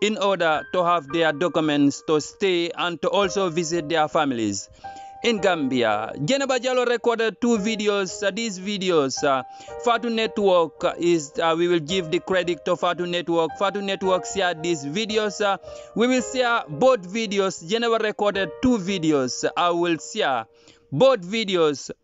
in order to have their documents to stay and to also visit their families in Gambia. Jeneba Jalo recorded two videos. Uh, these videos, uh, Fatu Network is, uh, we will give the credit to Fatu Network. Fatu Network shared these videos. Uh, we will share both videos. Jeneba recorded two videos. I will share both videos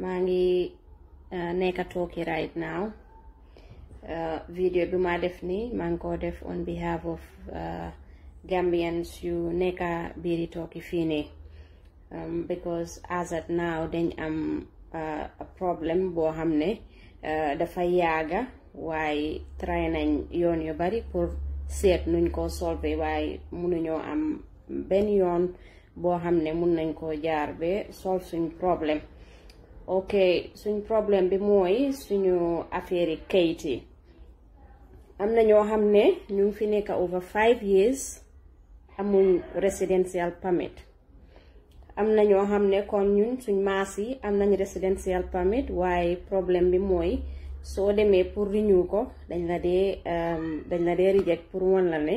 maa ngi uh, nekk tooki right now uh, video bi ma def nii maa ngi ko def on behalf of uh, Gambians yu nekk biiri tooki fii nii um, because as at now dañ am a problem boo xam ne dafa yaaga waaye try nañ yoon yu bari pour seet nuñ ko solve waaye mënuñoo am benn yoon boo xam ne mun nañ koo jaar ba sol suñ problème ok suñ problème bi mooy suñu affaire yi kayit yi am na ñoo xam ne ñu ngi fi nekk over five years amuñ residential permit am na ñoo xam ne kon ñun suñ maas yi am nañ residential permit waaye problème bi mooy soo demee pour renew ko dañ la dee um, dañ la dee reject pour wan la ne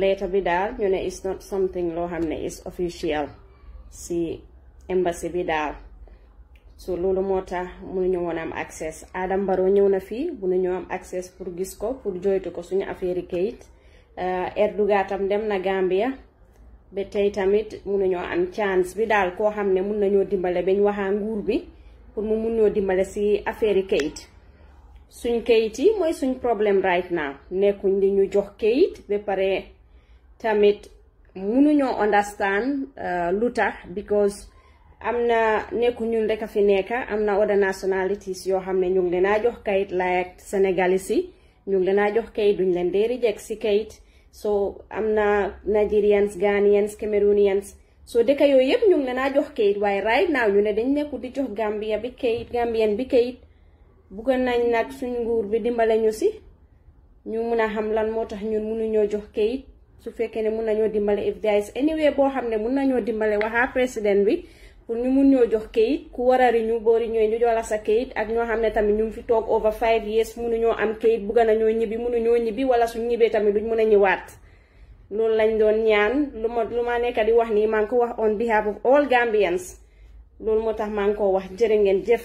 leeta bi daal ñu ne is not something loo xam ne is official si embassy bi daal so loolu moo tax mënuñu woon am access Adam Barrow ñëw na fii mënuñu am access pour gis ko pour joytu ko suñu affaire yi kayit eh, Erdogan tam dem na Gambia ba tey tamit mun nañoo am chance bi daal koo xam ne mun nañoo dimbale bañ waxaa nguur bi pour mu mun ñoo dimbale si affaire yi kayit suñ kayit yi mooy suñ problème right now nekkuñ di ñu jox kayit ba pare tamit munuñoo understand uh, lu tax because am na nekku ñun rek a fi nekka am na other nationalities yoo xam ne ñu ngi leen a jox kayit like Sénégalais yi ñu ngi leen a jox kayit duñ leen dee reject si kayit so am na Nigerians Ghanaians Cameroonians so dëkk yooyu yëpp ñu ngi leen a jox kayit waaye right now ñu ne dañ nekku di jox Gambia bi kayit Gambian bi kayit bugg nañ nag suñ nguur bi dimbale ñu si ñu mun a xam lan moo tax ñun mënuñoo jox kayit su fekkee ne mun nañoo dimbale if there is anyway boo xam ne mun nañoo dimbale waxaa président bi pour ñu mun ñoo jox kayit ku war a renew boo renew ñu jox la sa kayit ak ñoo xam ne tamit ñu ngi fi toog over five years munuñoo am kayit bugga nañoo ñibbi munuñoo ñibbi wala suñ ñibbee tamit duñ mun a ñëwaat loolu lañ doon ñaan lu ma lu ma nekk di wax nii maa ngi ko wax on behalf of all Gambians loolu moo tax maa ngi ko wax jërë ngeen jëf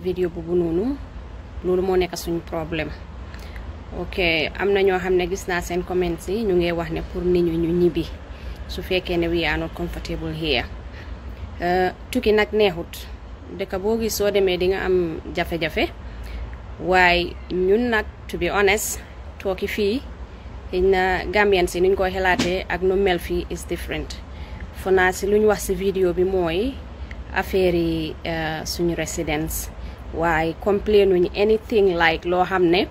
vidéo boobu noonu loolu moo nekk suñu problème ok am na ñoo xam ne gis naa seen comments yi ñu ngi wax ne pour nit ñu ñu ñibbi su fekkee ne we are not comfortable here euh, tukki nag neexut dëkk boo gis soo demee di nga am jafe-jafe waaye ñun nag to be honest tooki fii xëy na Gambian si nuñ koy xalaatee ak nu mel fii is different fo naa si luñ wax si vidéo bi mooy affaire yi eh, suñu résidence waaye complain nuñ anything like loo xam ne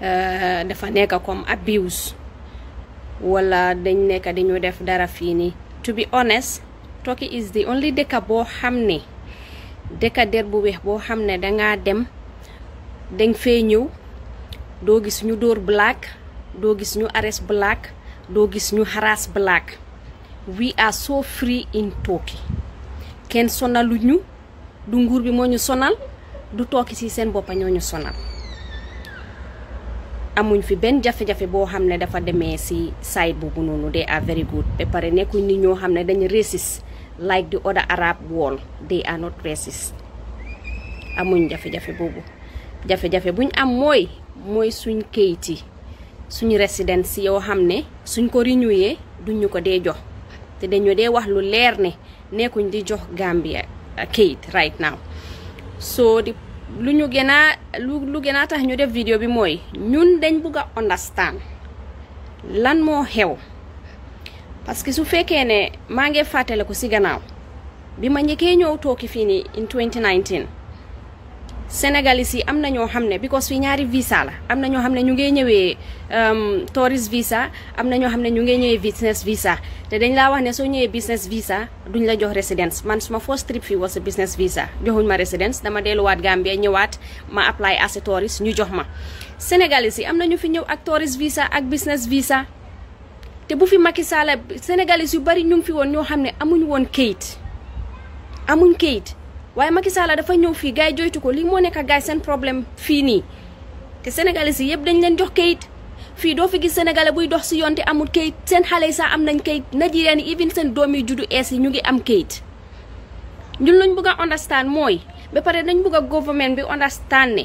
eh, dafa nekk comme abuse wala dañ nekk dañu def dara fii nii to be honest Turkey is the only dëkka boo xam ne dëkka der bu weex boo xam ne danga dem dañ fee ñëw doo gis ñu dóor black doo gis ñu arrest black doo gis ñu harass black we are so free in Turkey kenn sonaluñu du nguur bi moo ñu sonal du tooki si seen boppa ñoo ñu sonal amuñ fi benn jafe-jafe boo xam ne dafa demee si side boobu noonu they are very good ba pare nekkuñ ni ñoo xam ne dañu racist like the other Arab world they are not racist amuñ jafe-jafe boobu jafe-jafe buñ am mooy mooy suñ kayit yi suñu résidence yoo xam ne suñ ko renouer duñ ñu ko dee jox te dañu dee wax lu leer ne nekkuñ di jox Gambia kayit right now so di lu ñu gën a lu lu gën a tax ñu def vidéo bi mooy ñun dañ bugg a understand lan moo xew parce que su fekkee ne maa ngi fàttale ko si gannaaw bi ma njëkkee ñëw tooki fii nii in 2019 Sénégalais yi am na ñoo xam ne because fi ñaari visa la am na ñoo xam ne ñu ngi ñëwee um, tourist visa am na ñoo xam ne ñu ngi ñëwee business visa te dañ laa wax ne soo ñëwee business visa duñ la jox résidence man suma first trip fii was a business visa joxuñ ma résidence dama delluwaat Gambia ñëwaat ma apply as a tourist ñu jox ma Sénégalais yi am na ñu fi ñëw ak tourist visa ak business visa te bu fi Macky Sall sénégalais yu bari ñu ngi fi woon ñoo xam ne amuñ woon kayit amuñ kayit waaye Macky Sall dafa ñëw fii gars yi joytu ko lii moo nekk gars seen problème fii nii te sénégalais yi yëpp dañ leen jox kayit fii doo fi gis sénégalais buy dox si yoon te amul kayit seen xale yi sax am nañ kayit nigérian yi even seen doom yi juddu ees yi ñu ngi am kayit ñun luñ bëgg a understand mooy ba pare dañ bëgg a government bi understand ne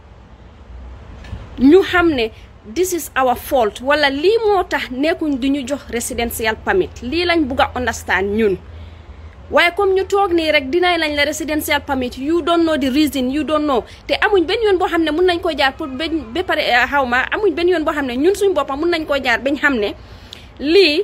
ñu xam ne this is our fault wala lii moo tax nekkuñ du ñu jox residential permit lii lañ bugg a understand ñun waaye comme ñu toog nii rek dinaay lañ la residential permit you don't know the reason you don't know te amuñ benn yoon boo xam ne mun nañ koo jaar pour ba pare eh, xaw ma amuñ benn yoon boo xam ne ñun suñ boppam mun nañ koo jaar bañ xam ne lii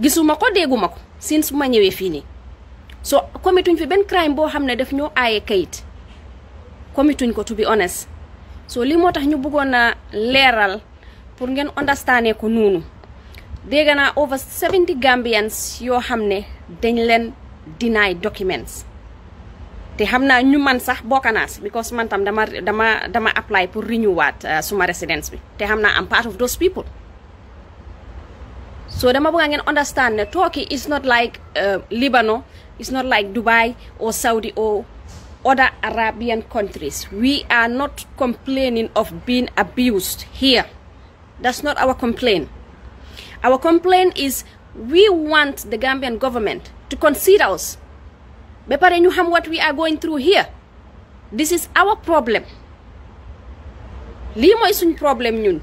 gisuma ko dégguma ko sin su ma ñëwee fii nii so committuñ fi benn crime boo xam ne daf ñoo aaye kayit committuñ ko to be honest so lii moo tax ñu bëggoon a leeral pour ngeen understandee ko noonu dégg naa over 70 Gambians yoo xam ne dañ leen deny documents te xam naa ñu man sax bokk naa si because man tam dama dama dama apply pour renew waat suma residence bi te xam naa am part of those people so dama bëgg ngeen understand né Turkey is not like uh, Libano It's not like Dubai or Saudi or other Arabian countries. We are not complaining of being abused here. That's not our complaint. Our complaint is we want the Gambian government to consider us. Bepare Nyuham, what we are going through here. This is our problem. Lii is un problem ñun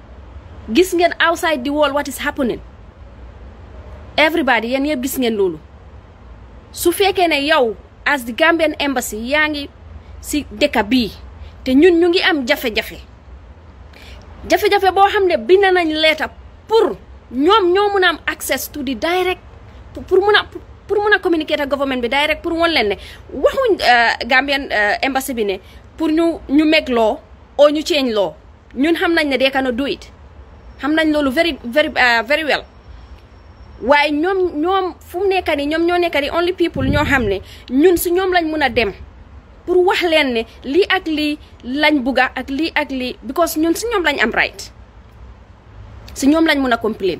gis ngeen outside the world what is happening everybody yéen yëpp gis ngeen loolu su fekkee ne yow as the Gambian embassy yaa ngi si dëkk bii te ñun ñu ngi am jafe-jafe jafe-jafe boo xam ne bind nañ leeta pour ñoom ñoo mun a am access to the direct pour mun a pour mun a communiquer ak government bi direct pour woon leen ne waxuñ Gambian embassy bi ne pour ñu ñu meg loo oo ñu change loo ñun xam nañ ne they cannot do it xam nañ loolu very very uh, very well waaye ñoom ñoom fu mu nekk nii ñoom ñoo nekk nii only people ñoo xam ne ñun su ñoom lañ mun a dem pour wax leen ne lii ak lii lañ bugga ak lii ak lii because ñun si ñoom lañ am right si ñoom lañ mun a complain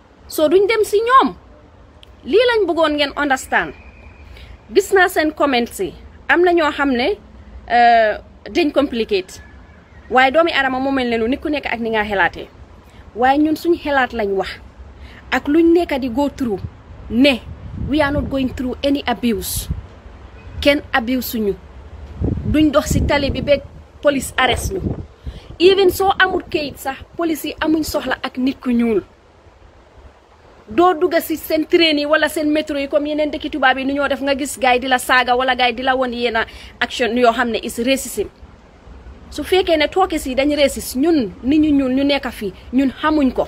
soo duñ dem si ñoom lii lañ bëggoon ngeen understand gis naa seen comments yi am na ñoo xam ne euh, dañ complicate waaye doomi adama moo mel ne lu nit ku nekk ak ni nga xelaatee waaye ñun suñ xelaat lañ wax ak luñ nekk di go through ne we are not going through any abuse kenn abuse suñu duñ dox si tali bi beeg police arrest ñu even soo amul kayit sax police yi amuñ soxla ak nit ku ñuul doo dugga si seen train yi wala seen métro yi comme yeneen dëkki tubaab yi nu ñoo def nga gis gaay di la saaga wala gaay di la won yenn action yoo xam ne is racism su fekkee ne tookis yi dañ racist ñun nit ñu ñuul ñu nekk fii ñun xamuñ ko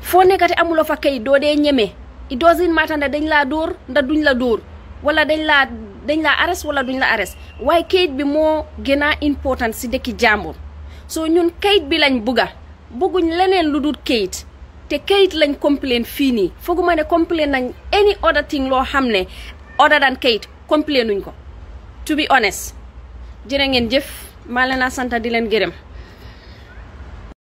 foo nekkati amuloo fa kayit doo dee ñeme it doesn't matter ndax dañ laa dóor ndax duñ la dóor wala dañ laa dañ laa arrest wala duñ la arrest waaye kayit bi moo gën a important si dëkki jàmbur soo ñun kayit bi lañ bugga bëgguñ leneen lu dul kayit te kayit lañ complain fii nii fooguma ne complain nañ any other thing loo xam ne other than kayit complain nuñ ko to be honest jërë ngeen jëf maa leen a sant di leen gërëm